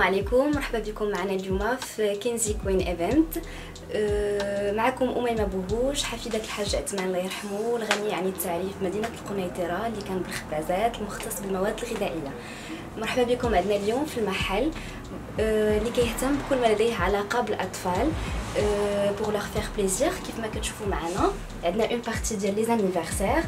عليكم. مرحبا بكم معنا اليوم في Kenzi Queen Events معكم أميمة بوهوش حفيدة الحاج عثمان الله يرحمه الغني عن التعريف مدينة القنيطرة اللي كان بالخبازات المختص بالمواد الغذائية. مرحبا بكم عندنا اليوم في المحل أه، اللي كيهتم بكل ما لديه علاقة بالأطفال pour leur faire plaisir كيف ما كتشوفوا معنا. عندنا une partie ديال les anniversaires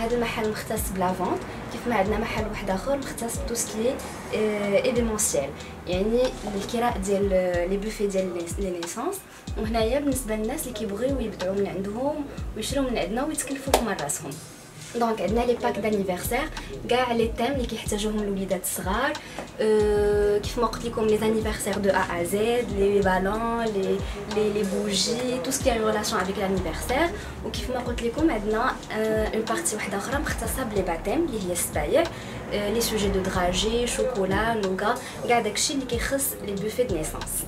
هذا المحل مختص ب la vente كيف ما عندنا محل واحد آخر مختص ب tout ce qui événementiel يعني الكراء ديال les buffets ديال les licences وهنايا بالنسبة للناس اللي كيبغيو يبدعوا من عندهم ويشريو من عندنا ويتكلفوا فما راسهم دونك عندنا لي باك دانيفرسير كاع لي تيم اللي كيحتاجوهم الوليدات الصغار أه كيف ما قلت لكم لي زانيفرسير دو ا ا زد لي بالون لي لي لي بوجي تو سكي ريلاسيون افيك لانيفرسير وكيف ما قلت لكم عندنا اون بارتي واحده اخرى مختصه بلي باتيم اللي هي السبايع لي سوجي دو دراجي شوكولا نوغا كاع داكشي اللي كيخص لي بوفي دو نيسانس